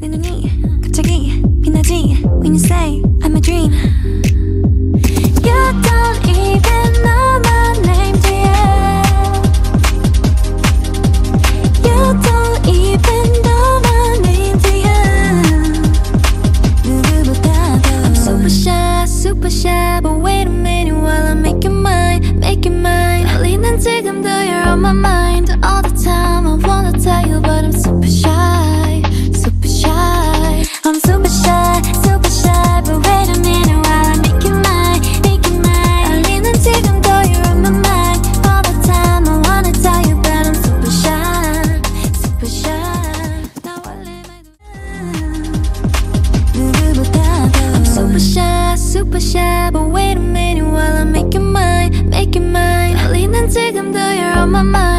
내 눈이 갑자기 빛나지 When you say I'm a dream You don't even know my name dear You don't even know my name dear 누구보다도 I'm super shy, super shy shy But wait a minute while I make you mine, make you mine 빨리 난 지금도 you're on my mind